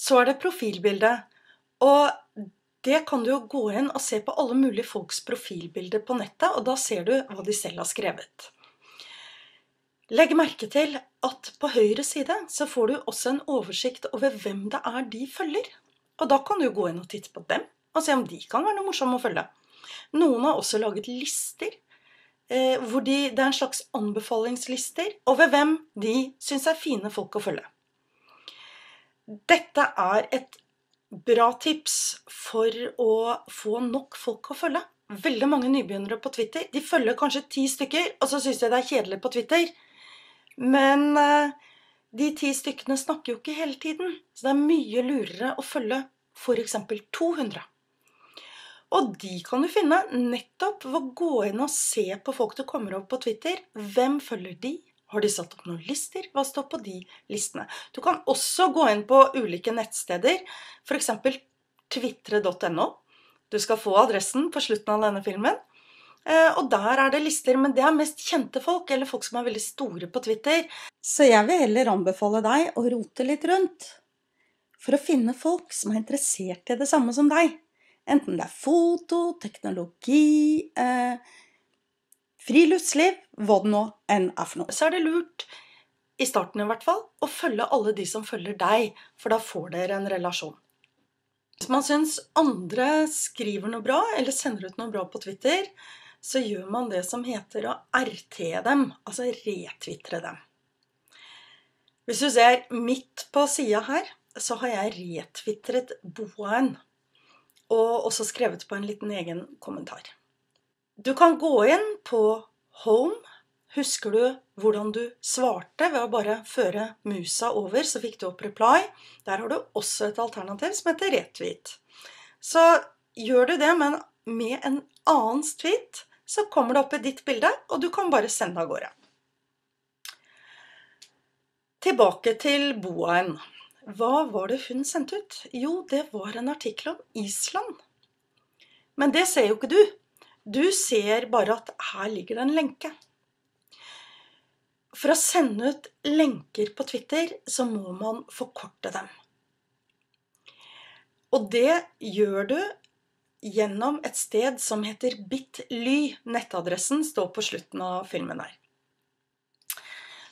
Så er det profilbildet. Og det kan du jo gå inn og se på alle mulige folks profilbilder på nettet, og da ser du hva de selv har skrevet. Legg merke til at på høyre side så får du også en oversikt over hvem det er de følger. Og da kan du gå inn og titte på dem og se om de kan være noe morsomme å følge. Noen har også laget lister eh, hvor de, det er en slags anbefalingslister over hvem de syns er fine folk å følge. Dette er et bra tips for å få nok folk å følge. Veldig mange nybegynnere på Twitter de følger kanskje ti stykker, og så syns de det er kjedelig på Twitter. Men eh, de ti stykkene snakker jo ikke hele tiden, så det er mye lurere å følge f.eks. 200. Og de kan du finne nettopp ved å gå inn og se på folk du kommer over på Twitter. Hvem følger de? Har de satt opp noen lister? Hva står på de listene? Du kan også gå inn på ulike nettsteder, f.eks. tvitre.no. Du skal få adressen på slutten av denne filmen. Eh, og der er det lister, men det er mest kjente folk, eller folk som er veldig store på Twitter. Så jeg vil heller anbefale deg å rote litt rundt. For å finne folk som er interessert i det samme som deg. Enten det er foto, teknologi, eh, friluftsliv, hva det nå enn er for noe. Så er det lurt, i starten i hvert fall, å følge alle de som følger deg, for da får dere en relasjon. Hvis man syns andre skriver noe bra, eller sender ut noe bra på Twitter, så gjør man det som heter å RT dem, altså retvitre dem. Hvis du ser midt på sida her, så har jeg retvitret Boaen. Og også skrevet på en liten egen kommentar. Du kan gå inn på Home. Husker du hvordan du svarte ved å bare føre musa over, så fikk du opp reply. Der har du også et alternativ som heter retweet. Så gjør du det men med en annens tweet, så kommer det opp i ditt bilde, og du kan bare sende av gårde. Tilbake til Boaen. Hva var det hun sendte ut? Jo, det var en artikkel om Island. Men det ser jo ikke du. Du ser bare at her ligger det en lenke. For å sende ut lenker på Twitter, så må man forkorte dem. Og det gjør du gjennom et sted som heter bit.ly. Nettadressen står på slutten av filmen der.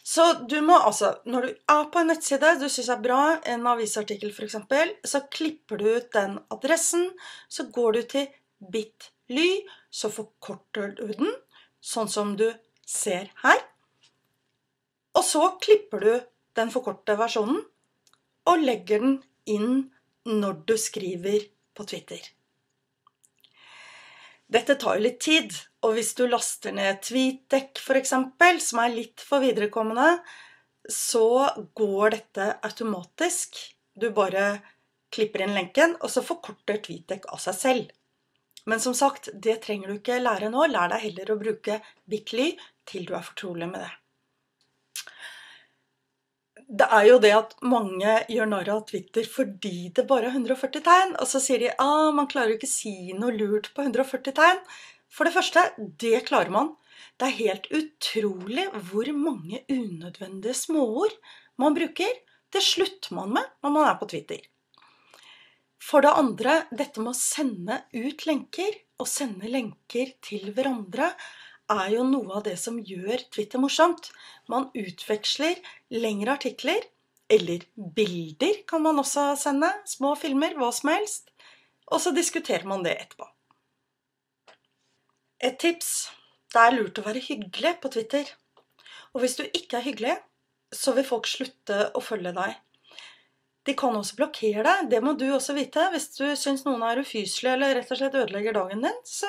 Så du må altså, når du er på en nettside du syns er bra, en avisartikkel f.eks., så klipper du ut den adressen. Så går du til bit.ly, så forkorter du den, sånn som du ser her. Og så klipper du den forkorte versjonen og legger den inn når du skriver på Twitter. Dette tar jo litt tid, og hvis du laster ned TweetDeck f.eks., som er litt for viderekommende, så går dette automatisk. Du bare klipper inn lenken, og så forkorter TweetDeck av seg selv. Men som sagt, det trenger du ikke lære nå. Lær deg heller å bruke Bitly til du er fortrolig med det det er jo det at mange gjør narr av Twitter fordi det bare er 140 tegn. Og så sier de ah, man klarer ikke si noe lurt på 140 tegn. For det første, det klarer man. Det er helt utrolig hvor mange unødvendige småord man bruker. Det slutter man med når man er på Twitter. For det andre, dette med å sende ut lenker, og sende lenker til hverandre, er jo noe av det som gjør Twitter morsomt. Man utveksler lengre artikler, eller bilder kan man også sende. Små filmer, hva som helst. Og så diskuterer man det etterpå. Et tips det er lurt å være hyggelig på Twitter. Og hvis du ikke er hyggelig, så vil folk slutte å følge deg. De kan også blokkere deg. Det må du også vite. Hvis du syns noen er ufyselig eller rett og slett ødelegger dagen din, så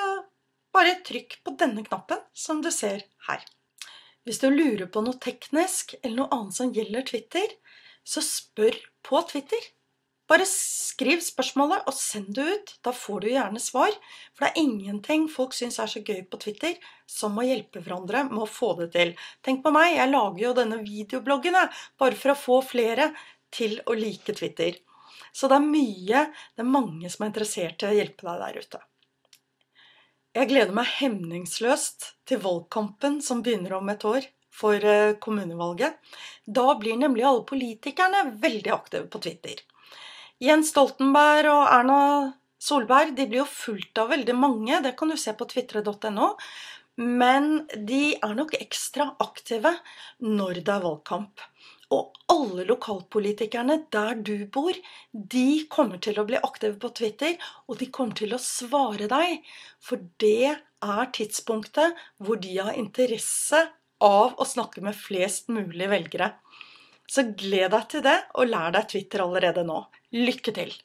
bare trykk på denne knappen som du ser her. Hvis du lurer på noe teknisk eller noe annet som gjelder Twitter, så spør på Twitter. Bare skriv spørsmålet og send det ut. Da får du gjerne svar. For det er ingenting folk syns er så gøy på Twitter som å hjelpe hverandre med å få det til. Tenk på meg, jeg lager jo denne videobloggen bare for å få flere til å like Twitter. Så det er mye, det er mange som er interessert i å hjelpe deg der ute. Jeg gleder meg hemningsløst til valgkampen som begynner om et år for eh, kommunevalget. Da blir nemlig alle politikerne veldig aktive på Twitter. Jens Stoltenberg og Erna Solberg de blir jo fulgt av veldig mange, det kan du se på tvitre.no. Men de er nok ekstra aktive når det er valgkamp. Og alle lokalpolitikerne der du bor, de kommer til å bli aktive på Twitter, og de kommer til å svare deg. For det er tidspunktet hvor de har interesse av å snakke med flest mulig velgere. Så gled deg til det, og lær deg Twitter allerede nå. Lykke til!